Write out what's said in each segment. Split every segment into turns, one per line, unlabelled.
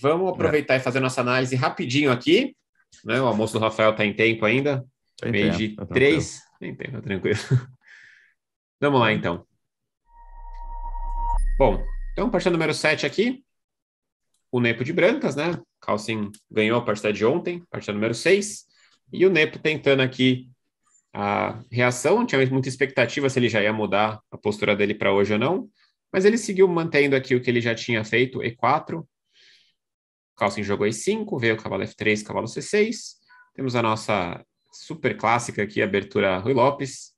Vamos aproveitar é. e fazer nossa análise rapidinho aqui. Né? O almoço do Rafael está em tempo ainda. Tem Meio tempo, de tá três. Tem tempo, tá tranquilo. Vamos lá, então. Bom, então, partida número 7 aqui. O Nepo de brancas, né? Calcin ganhou a partida de ontem, partida número 6. E o Nepo tentando aqui a reação. Tinha muita expectativa se ele já ia mudar a postura dele para hoje ou não. Mas ele seguiu mantendo aqui o que ele já tinha feito, E4. Calcin jogou E5, veio o cavalo F3, cavalo C6. Temos a nossa super clássica aqui, abertura Rui Lopes,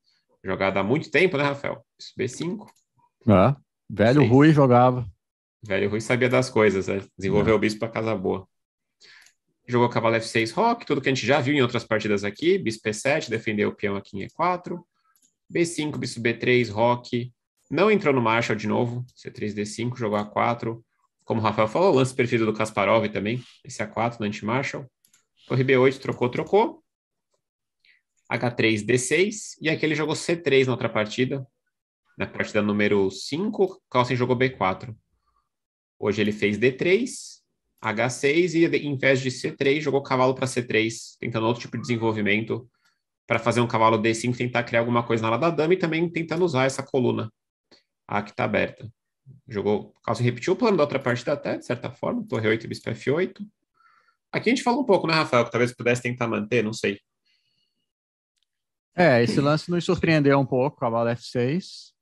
jogada há muito tempo, né, Rafael? B5.
Ah, velho Seis. Rui jogava.
Velho Rui sabia das coisas, né? Desenvolveu o bispo para casa boa. Jogou cavalo F6 rock, tudo que a gente já viu em outras partidas aqui. Bispo P7, defendeu o peão aqui em E4. B5, bispo B3, rock. Não entrou no Marshall de novo. C3, D5, jogou A4. Como o Rafael falou, lance preferido do Kasparov também. Esse A4 no anti-Marshall. Torre B8, trocou, trocou. H3, D6. E aqui ele jogou C3 na outra partida. Na partida número 5, Carlsen jogou B4. Hoje ele fez D3, H6 e em vez de C3, jogou cavalo para C3, tentando outro tipo de desenvolvimento para fazer um cavalo D5, tentar criar alguma coisa na ala da dama e também tentando usar essa coluna. A que está aberta. Jogou, Carlsen repetiu o plano da outra partida até, de certa forma, torre 8 e bispo F8. Aqui a gente falou um pouco, né, Rafael, que talvez pudesse tentar manter, não sei.
É, esse lance nos surpreendeu um pouco, cavalo F6.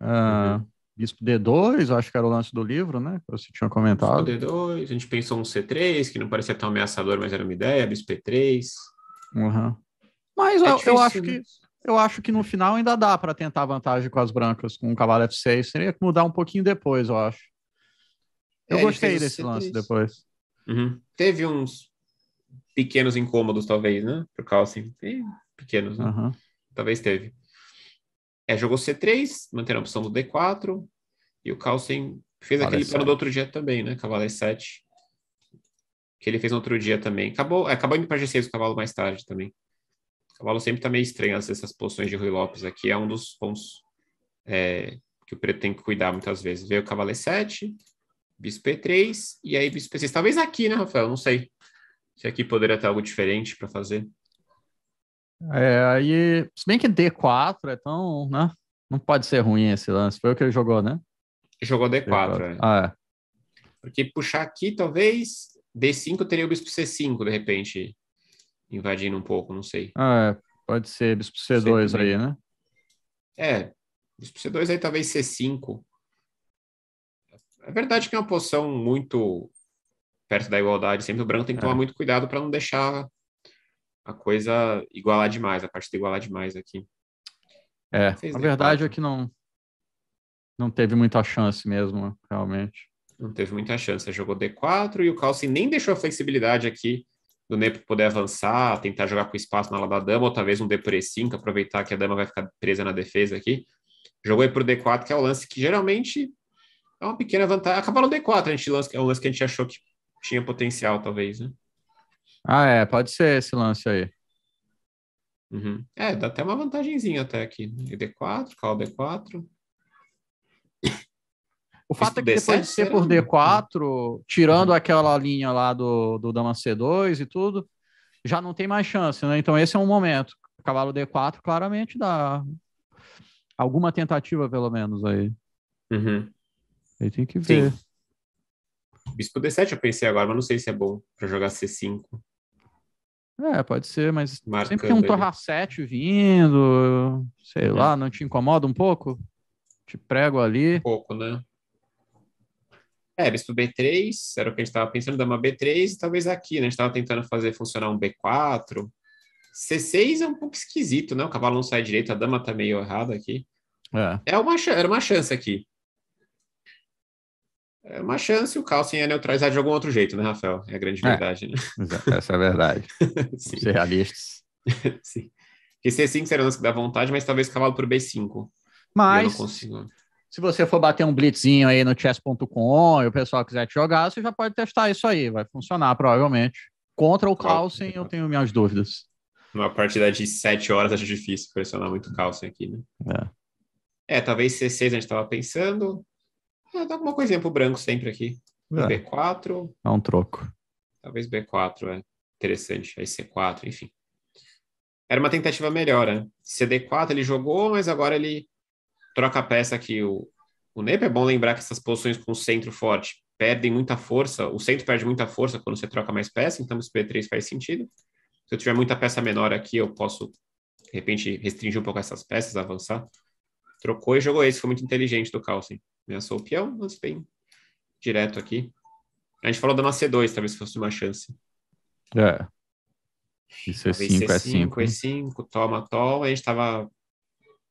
Uh, uhum. Bispo D2, acho que era o lance do livro, né? Que você tinha comentado.
Bispo D2, a gente pensou um C3, que não parecia tão ameaçador, mas era uma ideia, Bispo P3.
Uhum. Mas é eu, difícil, eu, acho né? que eu acho que no final ainda dá para tentar vantagem com as brancas, com o cavalo F6. Teria que mudar um pouquinho depois, eu acho. Eu é, gostei desse lance depois.
Uhum. Teve uns pequenos incômodos, talvez, né? Por causa assim, pequenos, né? Uhum. Talvez teve. É, jogou C3, mantendo a opção do D4, e o Carlsen fez aquele plano do outro dia também, né? Cavalo E7. Que ele fez no outro dia também. Acabou, acabou indo para G6 o cavalo mais tarde também. O cavalo sempre tá meio estranho, essas posições de Rui Lopes aqui. É um dos pontos é, que o preto tem que cuidar muitas vezes. Veio o cavalo E7, bispo E3, e aí bispo E6. Talvez aqui, né, Rafael? Não sei. Se aqui poderia ter algo diferente para fazer.
É, aí, se bem que D4 é tão, né? Não pode ser ruim esse lance. Foi o que ele jogou, né?
Jogou D4, D4.
É. Ah, é.
Porque puxar aqui, talvez D5 teria o bispo C5, de repente, invadindo um pouco, não sei.
Ah, é. Pode ser bispo C2 C aí, né?
É, bispo C2 aí talvez C5. É verdade que é uma posição muito perto da igualdade. Sempre o branco tem que tomar é. muito cuidado para não deixar a coisa igualar demais, a partida igualar demais aqui.
É, Fez a verdade é que não não teve muita chance mesmo, realmente.
Não teve muita chance. Jogou D4 e o Calci nem deixou a flexibilidade aqui do Nepo poder avançar, tentar jogar com espaço na ala da dama, ou talvez um D por E5, aproveitar que a dama vai ficar presa na defesa aqui. Jogou E por D4, que é o lance que geralmente é uma pequena vantagem. Acabou no D4, a gente lança, é um lance que a gente achou que tinha potencial, talvez, né?
Ah, é, pode ser esse lance aí.
Uhum. É, dá até uma vantagenzinha até aqui. D4, call D4.
O fato é que depois de ser por D4, tirando uhum. aquela linha lá do, do Dama C2 e tudo, já não tem mais chance, né? Então esse é um momento. Cavalo D4 claramente dá alguma tentativa, pelo menos, aí.
Uhum.
Aí tem que ver. Sim.
Bispo D7 eu pensei agora, mas não sei se é bom para jogar C5.
É, pode ser, mas Marcando sempre tem um Torra 7 vindo, sei é. lá, não te incomoda um pouco? Te prego ali.
Um pouco, né? É, bispo B3, era o que a gente estava pensando, dama B3, e talvez aqui, né? A gente estava tentando fazer funcionar um B4. C6 é um pouco esquisito, né? O cavalo não sai direito, a dama tá meio errada aqui. É, é uma, era uma chance aqui é uma chance o Carlsen é neutralizar de algum outro jeito, né, Rafael? É a grande é. verdade,
né? Essa é a verdade. Ser realistas.
Sim. Porque C5 seria o que dá vontade, mas talvez cavalo por B5.
Mas, se você for bater um blitzinho aí no chess.com e o pessoal quiser te jogar, você já pode testar isso aí. Vai funcionar, provavelmente. Contra o Carlsen, eu tenho minhas dúvidas.
Numa partida de 7 horas, acho difícil pressionar muito o Carlsen aqui, né? É. É, talvez C6 a gente estava pensando. É, dá alguma coisinha pro branco sempre aqui. É. B4.
É um troco.
Talvez B4, é interessante. Aí C4, enfim. Era uma tentativa melhor, né? CD4 ele jogou, mas agora ele troca a peça aqui. O, o NEP é bom lembrar que essas posições com centro forte perdem muita força. O centro perde muita força quando você troca mais peça, então esse B3 faz sentido. Se eu tiver muita peça menor aqui, eu posso, de repente, restringir um pouco essas peças, avançar. Trocou e jogou esse, foi muito inteligente do Carlsen. Ameaçou o peão, mas bem direto aqui. A gente falou da C2, talvez fosse uma chance.
É. Isso é 5, é 5.
É 5, toma, toma. A gente estava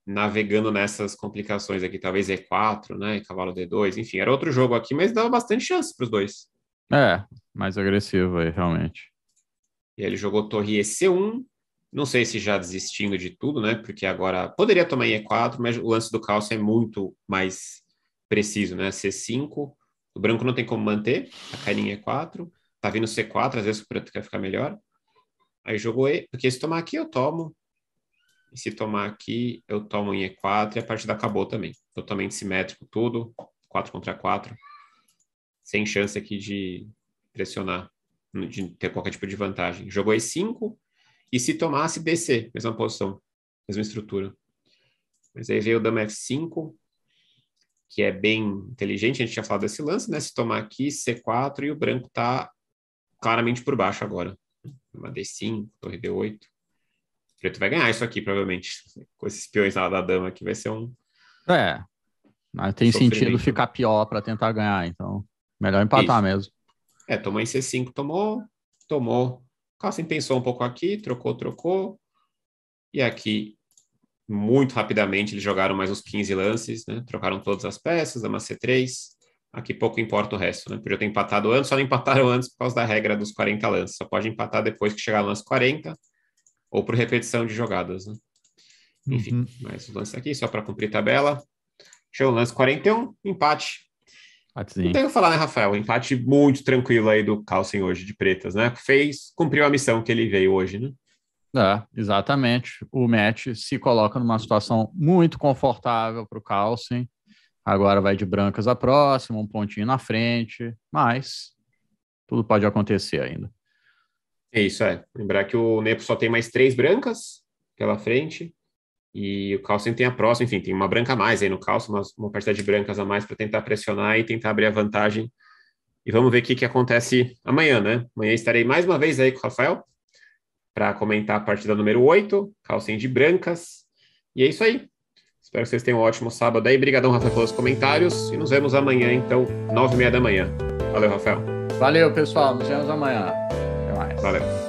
navegando nessas complicações aqui, talvez E4, né? E cavalo D2, enfim, era outro jogo aqui, mas dava bastante chance para os dois.
É, mais agressivo aí, realmente.
E ele jogou torre EC1, não sei se já desistindo de tudo, né? Porque agora poderia tomar em E4, mas o lance do calço é muito mais preciso, né? C5, o branco não tem como manter, a carinha em E4, tá vindo C4, às vezes o preto quer ficar melhor. Aí jogou E, porque se tomar aqui eu tomo, e se tomar aqui, eu tomo em E4 e a partida acabou também. Totalmente simétrico tudo, 4 contra 4. Sem chance aqui de pressionar, de ter qualquer tipo de vantagem. Jogou E5 e se tomasse DC, mesma posição, mesma estrutura. Mas aí veio o dama F5, que é bem inteligente, a gente tinha falado desse lance, né? Se tomar aqui, C4 e o branco tá claramente por baixo agora. Uma D5, torre D8 preto vai ganhar isso aqui, provavelmente. Com esses peões lá da dama aqui, vai ser um.
É. Mas tem sentido ficar pior para tentar ganhar, então. Melhor empatar isso. mesmo.
É, tomou em C5, tomou, tomou. Carlsen pensou um pouco aqui, trocou, trocou. E aqui, muito rapidamente, eles jogaram mais uns 15 lances, né? Trocaram todas as peças, dama C3. Aqui pouco importa o resto, né? Podia ter empatado antes, só não empataram antes por causa da regra dos 40 lances. Só pode empatar depois que chegar lance 40 ou por repetição de jogadas, né? Enfim, uhum. mais o lance aqui, só para cumprir tabela. Show, lance 41, empate. Empatezinho. Não tenho o que falar, né, Rafael? Empate muito tranquilo aí do Carlsen hoje, de pretas, né? Fez, cumpriu a missão que ele veio hoje, né?
É, exatamente. O match se coloca numa situação muito confortável para o Carlsen. Agora vai de brancas a próxima, um pontinho na frente, mas tudo pode acontecer ainda.
É isso, é. Lembrar que o Nepo só tem mais três brancas pela frente e o Carlsen tem a próxima, enfim, tem uma branca a mais aí no Carlsen, uma, uma partida de brancas a mais para tentar pressionar e tentar abrir a vantagem. E vamos ver o que, que acontece amanhã, né? Amanhã estarei mais uma vez aí com o Rafael para comentar a partida número 8, Carlsen de brancas. E é isso aí. Espero que vocês tenham um ótimo sábado aí. Obrigadão, Rafael, pelos comentários. E nos vemos amanhã, então, nove e meia da manhã. Valeu, Rafael.
Valeu, pessoal. Nos vemos amanhã.
Valeu.